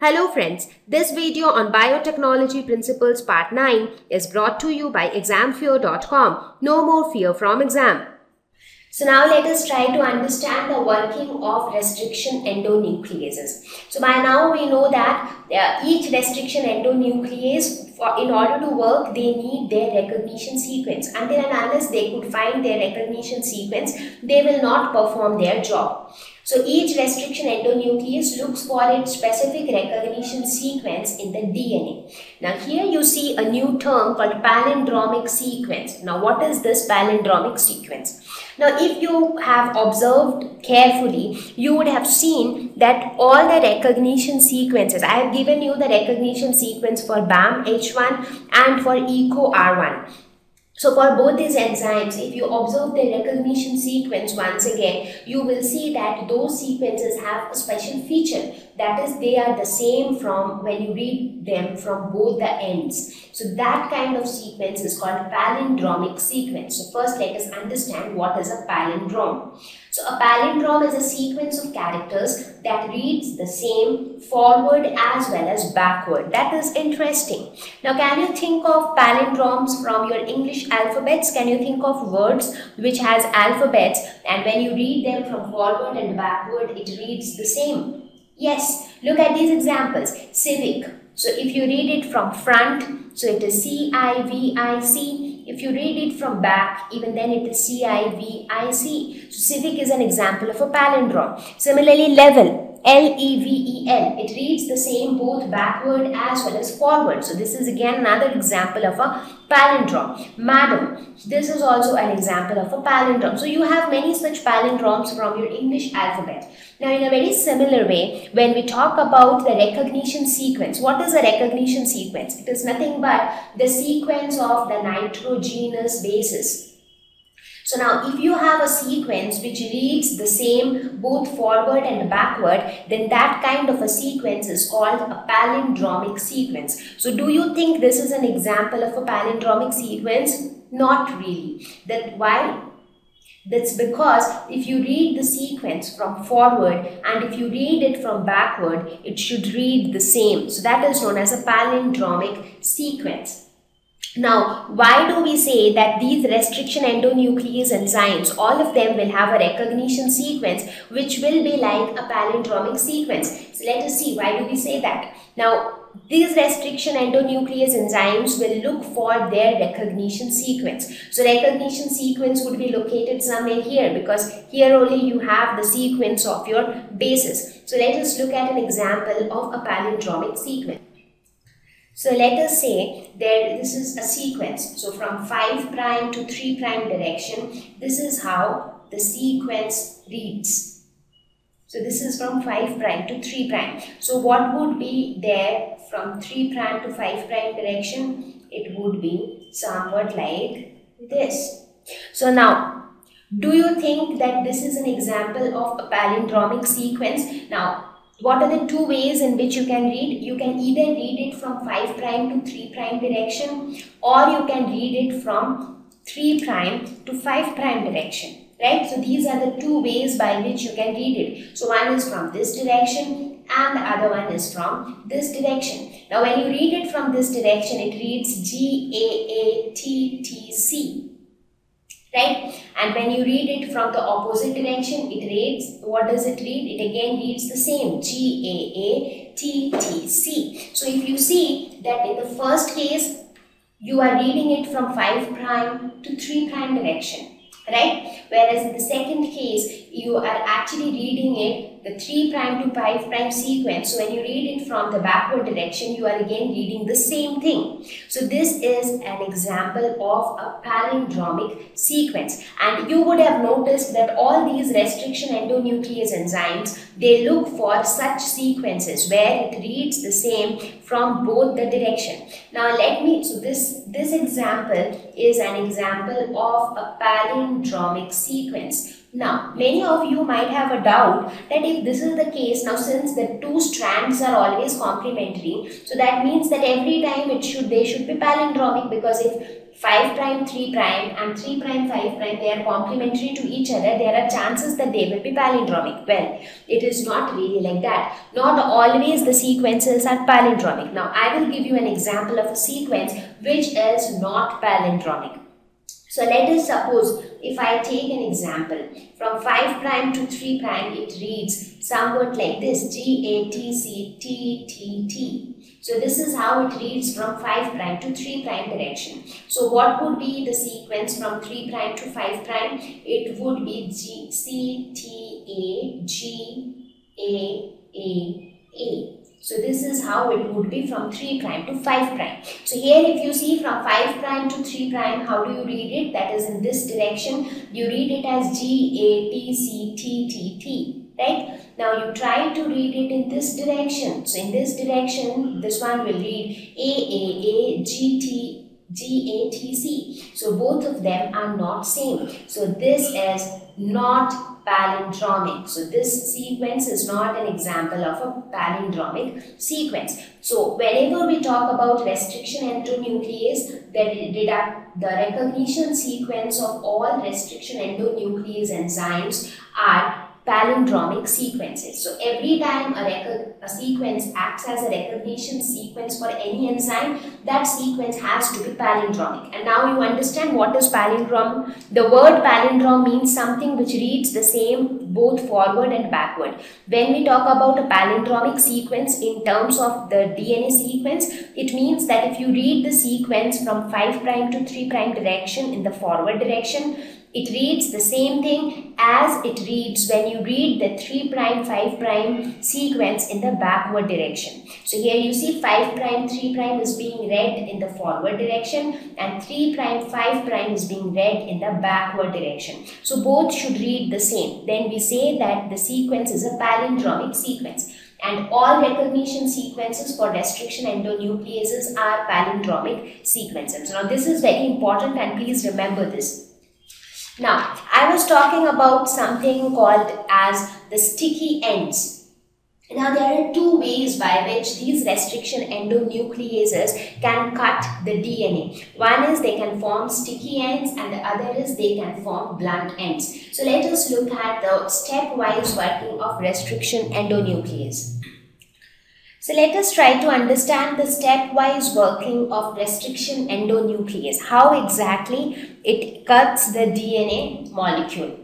Hello friends, this video on Biotechnology Principles Part 9 is brought to you by examfear.com. No more fear from exam. So now let us try to understand the working of restriction endonucleases. So by now we know that uh, each restriction endonuclease for, in order to work they need their recognition sequence. Until and unless they could find their recognition sequence they will not perform their job. So each restriction endonuclease looks for its specific recognition sequence in the DNA. Now here you see a new term called palindromic sequence. Now what is this palindromic sequence? Now if you have observed carefully, you would have seen that all the recognition sequences, I have given you the recognition sequence for BamHI and for EcoRI. So for both these enzymes, if you observe the recognition sequence once again, you will see that those sequences have a special feature. That is, they are the same from when you read them from both the ends. So that kind of sequence is called palindromic sequence. So first let us understand what is a palindrome. So a palindrome is a sequence of characters that reads the same forward as well as backward. That is interesting. Now can you think of palindromes from your English alphabets? Can you think of words which has alphabets and when you read them from forward and backward it reads the same? Yes, look at these examples. Civic. So if you read it from front, so it is C-I-V-I-C. If you read it from back, even then it is C-I-V-I-C. So civic is an example of a palindrome. Similarly, level. L-E-V-E-L. It reads the same both backward as well as forward. So this is again another example of a palindrome. Madam. This is also an example of a palindrome. So you have many such palindromes from your English alphabet. Now in a very similar way, when we talk about the recognition sequence, what is a recognition sequence? It is nothing but the sequence of the nitrogenous bases so now if you have a sequence which reads the same both forward and backward, then that kind of a sequence is called a palindromic sequence. So do you think this is an example of a palindromic sequence? Not really. That why? That's because if you read the sequence from forward and if you read it from backward, it should read the same. So that is known as a palindromic sequence. Now, why do we say that these restriction endonuclease enzymes, all of them will have a recognition sequence which will be like a palindromic sequence. So let us see, why do we say that? Now, these restriction endonuclease enzymes will look for their recognition sequence. So recognition sequence would be located somewhere here because here only you have the sequence of your bases. So let us look at an example of a palindromic sequence. So let us say there this is a sequence. So from 5 prime to 3 prime direction, this is how the sequence reads. So this is from 5 prime to 3 prime. So what would be there from 3 prime to 5 prime direction? It would be somewhat like this. So now, do you think that this is an example of a palindromic sequence? Now, what are the two ways in which you can read? You can either read it from 5 prime to 3 prime direction or you can read it from 3 prime to 5 prime direction. Right? So these are the two ways by which you can read it. So one is from this direction and the other one is from this direction. Now when you read it from this direction, it reads G-A-A-T-T-C right? And when you read it from the opposite direction it reads what does it read? It again reads the same G A A T T C. So if you see that in the first case you are reading it from 5 prime to 3 prime direction right? Whereas in the second case you are actually reading it the 3 prime to 5 prime sequence. So when you read it from the backward direction, you are again reading the same thing. So this is an example of a palindromic sequence. And you would have noticed that all these restriction endonuclease enzymes, they look for such sequences where it reads the same from both the direction. Now let me, so this, this example is an example of a palindromic sequence. Now, many of you might have a doubt that if this is the case, now since the two strands are always complementary, so that means that every time it should they should be palindromic because if 5 prime 3 prime and 3 prime 5 prime they are complementary to each other there are chances that they will be palindromic. Well it is not really like that. Not always the sequences are palindromic. Now i will give you an example of a sequence which is not palindromic so let us suppose if I take an example from 5 prime to 3 prime it reads somewhat like this G A T C T T T. So this is how it reads from 5 prime to 3 prime direction. So what would be the sequence from 3 prime to 5 prime? It would be G C T A G A A A. So this is how it would be from 3 prime to 5 prime. So here if you see from 5 prime to 3 prime, how do you read it? That is in this direction. You read it as G, A, T, C, T, T, T. Right? Now you try to read it in this direction. So in this direction, this one will read A, A, A, G, T, G, A, T, C. So both of them are not same. So this is not palindromic. So this sequence is not an example of a palindromic sequence. So whenever we talk about restriction endonuclease, the, the recognition sequence of all restriction endonuclease enzymes are palindromic sequences. So every time a, a, sequence acts as a recognition sequence for any enzyme, that sequence has to be palindromic. And now you understand what is palindrome. The word palindrome means something which reads the same both forward and backward. When we talk about a palindromic sequence in terms of the DNA sequence, it means that if you read the sequence from 5 prime to 3 prime direction in the forward direction, it reads the same thing as it reads when you read the 3 prime 5 prime sequence in the backward direction. So here you see 5 prime 3 prime is being read in the forward direction and 3 prime 5 prime is being read in the backward direction. So both should read the same. Then we say that the sequence is a palindromic sequence and all recognition sequences for restriction endonucleases are palindromic sequences. Now this is very important and please remember this. Now, I was talking about something called as the sticky ends. Now, there are two ways by which these restriction endonucleases can cut the DNA. One is they can form sticky ends and the other is they can form blunt ends. So, let us look at the stepwise working of restriction endonuclease. So let us try to understand the stepwise working of restriction endonuclease, how exactly it cuts the DNA molecule.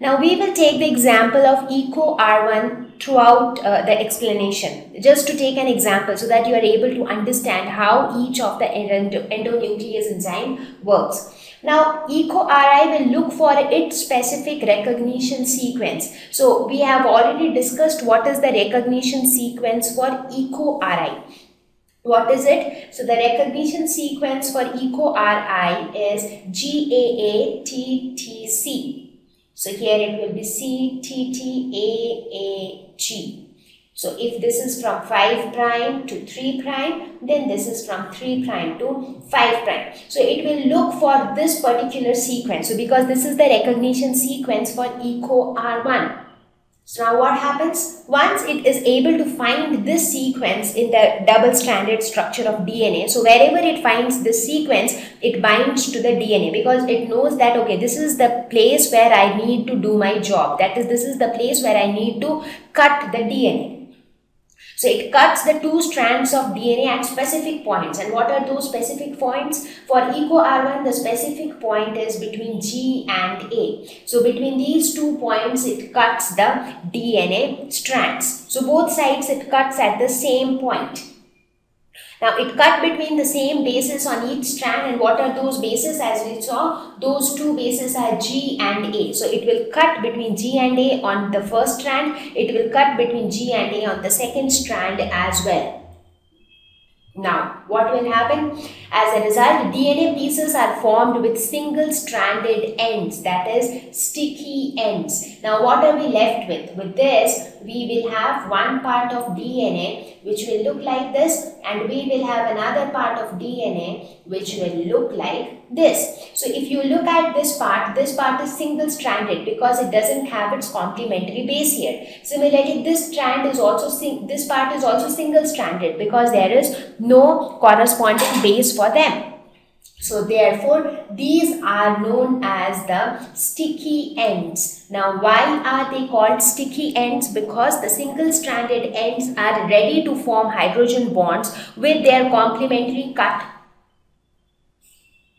Now we will take the example of EcoRI throughout uh, the explanation, just to take an example so that you are able to understand how each of the endonuclease enzyme works. Now, EcoRI will look for its specific recognition sequence. So, we have already discussed what is the recognition sequence for EcoRI. What is it? So, the recognition sequence for EcoRI is GAATTC. So, here it will be CTTAAG. So if this is from 5 prime to 3 prime, then this is from 3 prime to 5 prime. So it will look for this particular sequence. So because this is the recognition sequence for EcoRI. So now what happens? Once it is able to find this sequence in the double-stranded structure of DNA, so wherever it finds this sequence, it binds to the DNA because it knows that, okay, this is the place where I need to do my job. That is, this is the place where I need to cut the DNA. So it cuts the two strands of DNA at specific points. And what are those specific points? For EcoRI, the specific point is between G and A. So between these two points, it cuts the DNA strands. So both sides it cuts at the same point. Now it cut between the same bases on each strand and what are those bases as we saw those two bases are G and A. So it will cut between G and A on the first strand it will cut between G and A on the second strand as well. Now, what will happen? As a result, DNA pieces are formed with single-stranded ends, that is sticky ends. Now, what are we left with? With this, we will have one part of DNA which will look like this and we will have another part of DNA which will look like this. So, if you look at this part, this part is single-stranded because it doesn't have its complementary base here. Similarly, this strand is also, this part is also single-stranded because there is no corresponding base for them. So therefore, these are known as the sticky ends. Now, why are they called sticky ends? Because the single-stranded ends are ready to form hydrogen bonds with their complementary cut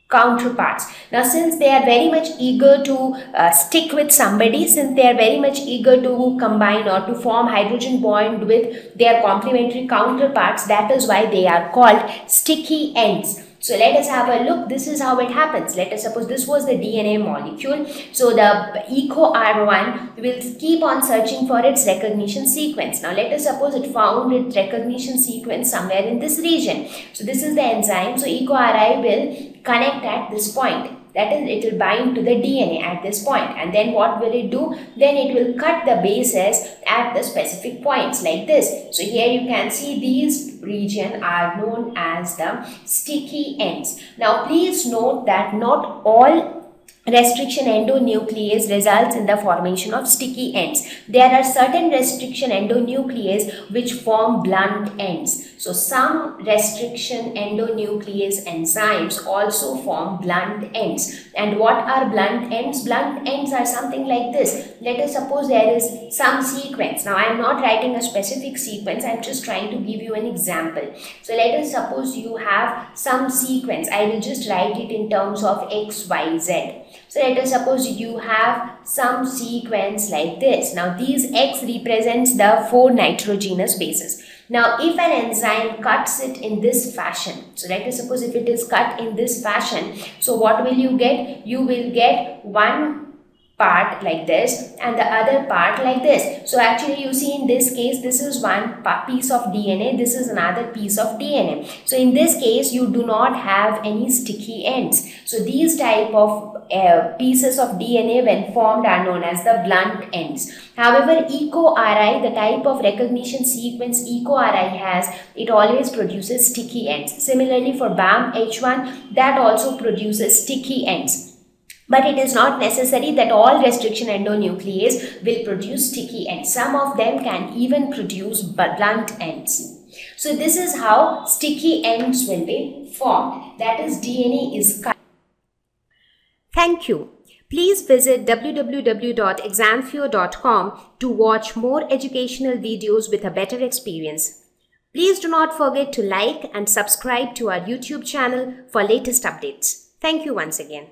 counterparts. Now, since they are very much eager to uh, stick with somebody, since they are very much eager to combine or to form hydrogen bond with their complementary counterparts, that is why they are called sticky ends. So let us have a look. This is how it happens. Let us suppose this was the DNA molecule. So the EcoRI will keep on searching for its recognition sequence. Now let us suppose it found its recognition sequence somewhere in this region. So this is the enzyme. So EcoRI will connect at this point that is it will bind to the DNA at this point and then what will it do then it will cut the bases at the specific points like this so here you can see these region are known as the sticky ends now please note that not all restriction endonuclease results in the formation of sticky ends. There are certain restriction endonuclease which form blunt ends. So some restriction endonuclease enzymes also form blunt ends. And what are blunt ends? Blunt ends are something like this. Let us suppose there is some sequence. Now I am not writing a specific sequence. I am just trying to give you an example. So let us suppose you have some sequence. I will just write it in terms of X, Y, Z. So let us suppose you have some sequence like this. Now these X represents the four nitrogenous bases. Now if an enzyme cuts it in this fashion, so let us suppose if it is cut in this fashion, so what will you get? You will get one part like this and the other part like this. So actually you see in this case this is one piece of DNA this is another piece of DNA. So in this case you do not have any sticky ends. So these type of uh, pieces of DNA when formed are known as the blunt ends. However EcoRI the type of recognition sequence EcoRI has it always produces sticky ends. Similarly for BamHI that also produces sticky ends. But it is not necessary that all restriction endonuclease will produce sticky ends. Some of them can even produce blunt ends. So this is how sticky ends will be formed. That is DNA is cut. Thank you. Please visit www.examfear.com to watch more educational videos with a better experience. Please do not forget to like and subscribe to our YouTube channel for latest updates. Thank you once again.